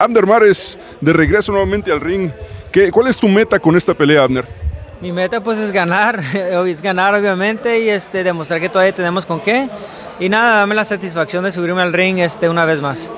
Abner Mares, de regreso nuevamente al ring. ¿Qué, ¿Cuál es tu meta con esta pelea, Abner? Mi meta pues es ganar, es ganar obviamente y este, demostrar que todavía tenemos con qué. Y nada, dame la satisfacción de subirme al ring este, una vez más.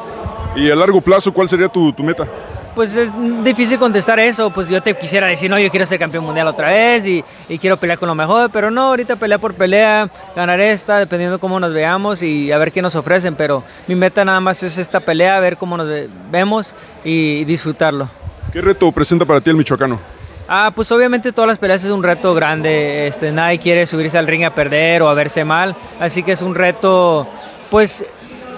¿Y a largo plazo cuál sería tu, tu meta? Pues es difícil contestar eso, pues yo te quisiera decir, no, yo quiero ser campeón mundial otra vez y, y, quiero pelear con lo mejor, pero no, ahorita pelea por pelea, ganar esta, dependiendo cómo nos veamos y a ver qué nos ofrecen, pero mi meta nada más es esta pelea, ver cómo nos vemos y disfrutarlo. ¿Qué reto presenta para ti el michoacano? Ah, pues obviamente todas las peleas es un reto grande, este, nadie quiere subirse al ring a perder o a verse mal, así que es un reto, pues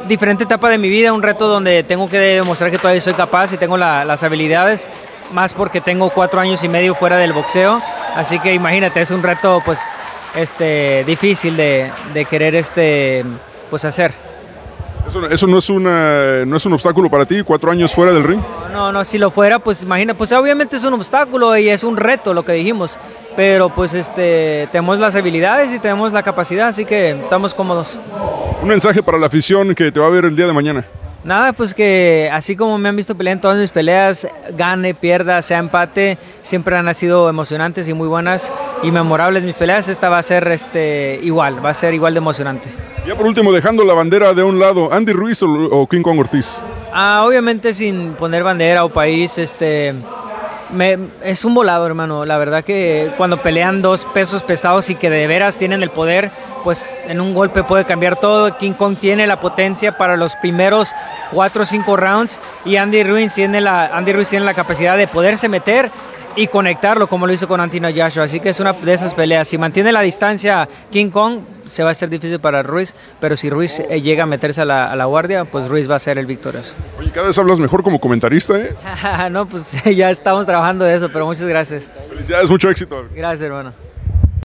diferente etapa de mi vida, un reto donde tengo que demostrar que todavía soy capaz y tengo la, las habilidades, más porque tengo cuatro años y medio fuera del boxeo, así que imagínate, es un reto pues este, difícil de, de querer este, pues hacer. Eso, eso, no, es una, no es un obstáculo para ti, cuatro años fuera del ring. No, no, si lo fuera, pues imagina, pues obviamente es un obstáculo y es un reto lo que dijimos, pero pues este, tenemos las habilidades y tenemos la capacidad, así que estamos cómodos. Un mensaje para la afición que te va a ver el día de mañana. Nada, pues que así como me han visto pelear en todas mis peleas, gane, pierda, sea empate, siempre han sido emocionantes y muy buenas y memorables mis peleas. Esta va a ser este, igual, va a ser igual de emocionante. Ya por último, dejando la bandera de un lado, ¿Andy Ruiz o, o King Kong Ortiz? Ah, obviamente sin poner bandera o país, este, me, es un volado, hermano. La verdad que cuando pelean dos pesos pesados y que de veras tienen el poder, pues en un golpe puede cambiar todo. King Kong tiene la potencia para los primeros cuatro o cinco rounds y Andy Ruiz tiene la, Andy Ruiz tiene la capacidad de poderse meter y conectarlo como lo hizo con Antina Joshua. Así que es una de esas peleas. Si mantiene la distancia King Kong, se va a hacer difícil para Ruiz, pero si Ruiz eh, llega a meterse a la, a la, guardia, pues Ruiz va a ser el victorioso. Oye, cada vez hablas mejor como comentarista, ¿eh? no, pues ya estamos trabajando de eso, pero muchas gracias. Felicidades, mucho éxito. Gracias, hermano.